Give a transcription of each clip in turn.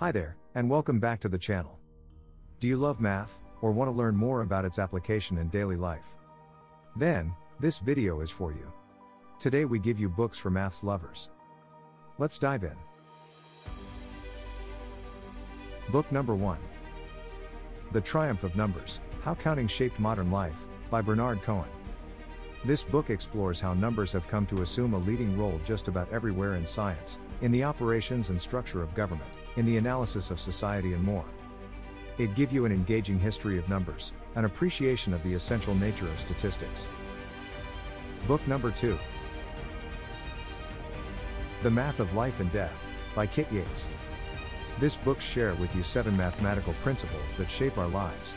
Hi there, and welcome back to the channel. Do you love math, or want to learn more about its application in daily life? Then, this video is for you. Today we give you books for maths lovers. Let's dive in. Book number 1 The Triumph of Numbers How Counting Shaped Modern Life, by Bernard Cohen. This book explores how numbers have come to assume a leading role just about everywhere in science, in the operations and structure of government, in the analysis of society, and more. It gives you an engaging history of numbers, an appreciation of the essential nature of statistics. Book number 2 The Math of Life and Death, by Kit Yates. This book share with you seven mathematical principles that shape our lives,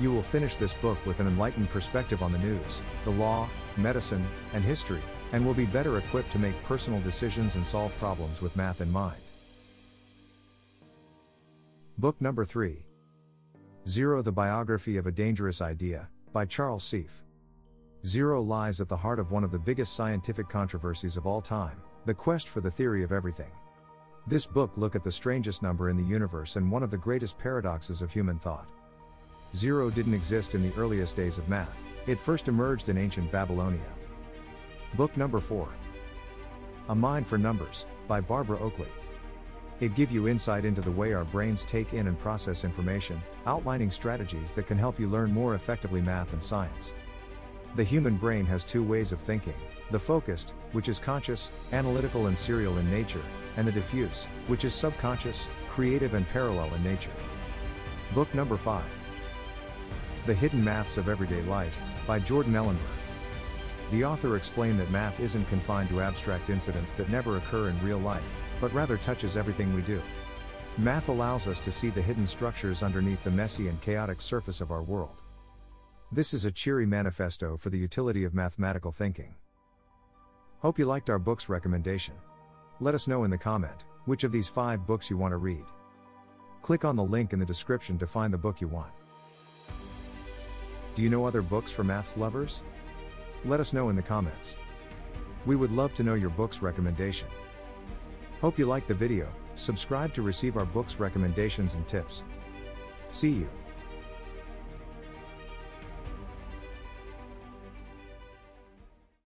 you will finish this book with an enlightened perspective on the news, the law, medicine, and history, and will be better equipped to make personal decisions and solve problems with math in mind. Book number 3 Zero The Biography of a Dangerous Idea, by Charles Seife. Zero lies at the heart of one of the biggest scientific controversies of all time the quest for the theory of everything. This book look at the strangest number in the universe and one of the greatest paradoxes of human thought. Zero didn't exist in the earliest days of math, it first emerged in ancient Babylonia. Book number 4 A Mind for Numbers, by Barbara Oakley. It give you insight into the way our brains take in and process information, outlining strategies that can help you learn more effectively math and science. The human brain has two ways of thinking the focused, which is conscious, analytical, and serial in nature, and the diffuse, which is subconscious, creative, and parallel in nature. Book number 5 the Hidden Maths of Everyday Life, by Jordan Ellenberg. The author explained that math isn't confined to abstract incidents that never occur in real life, but rather touches everything we do. Math allows us to see the hidden structures underneath the messy and chaotic surface of our world. This is a cheery manifesto for the utility of mathematical thinking. Hope you liked our book's recommendation. Let us know in the comment which of these five books you want to read. Click on the link in the description to find the book you want. Do you know other books for maths lovers? Let us know in the comments. We would love to know your book's recommendation. Hope you liked the video, subscribe to receive our books recommendations and tips. See you.